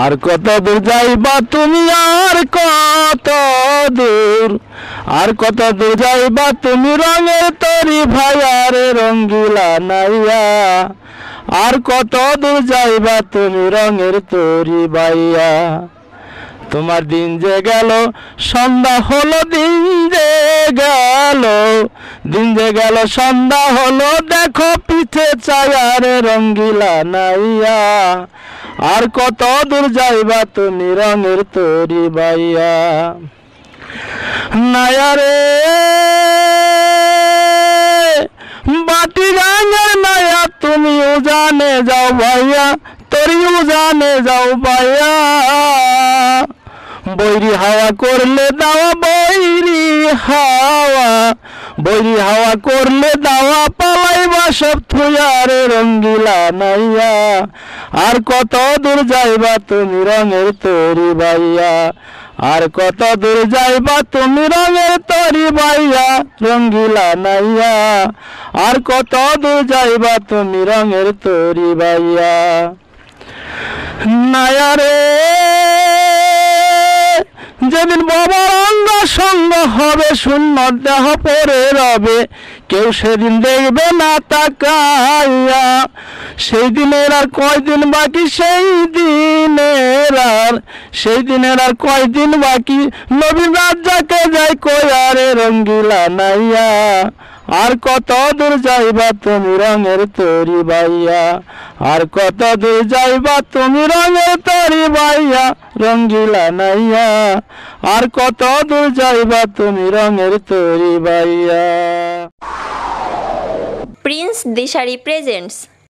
আর কত দূর যাইবা তুমি আর কত দূর? আর কত দূর যাইবা তুমি রঙের তরি ভাইয়ারে রঙ্গিলা নাইয়া? আর কত দূর যাইবা তুমি রঙের তরি বাইয়া তোমার দিন যে গেল, সন্ধ্যা হলো দিন যে গেল। দিন যে গেল, সন্ধ্যা হলো দেখো পিঠে চায়ারে রঙ্গিলা নাইয়া। আর কত দূর যাইবা তুমি রঙের তরি বাইয়া। নায়ারে, বাটি গাঙের নায়া তুমিও জানে যাও ভাইয়া তোরিও জানে যাও ভাইয়া। বৈরি হাওয়া করলে দাওয়া বৈরি হাওয়া বৈরি হাওয়া করলে দাওয়া পালাইবা সব থুয়ারে রঙ্গিলা নাইয়া আর কত দূর যাইবা তুমি রঙের তরি বাইয়া আর কত দূর যাইবা তুমি রঙের তরি বাইয়া রঙ্গিলা নাইয়া আর কত দূর যাইবা তুমি রঙের তরি বাইয়া নায়ারে যেদিন বাবার অঙ্গ সঙ্গ হবে, শূন্য দেহ পরে রবে কেউ সেদিন দেখবে না তাকাইয়া সেই দিনের আর কয়দিন বাকি? সেই দিনের আর সেই দিনের আর কয়দিন বাকি? নবীন রাজ্জাকে যাই কয়ারে রঙ্গিলা নাইয়া। আর কত দূর যাইবা তুমি রঙের তরি বাইয়া আর কত দূর যাইবা তুমি রঙের তরি বাইয়া রঙ্গিলা নাইয়া। আর কত দূর যাইবা তুমি রঙের তরি বাইয়া Prince Dishari Presents.